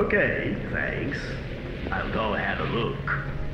Okay, thanks. I'll go have a look.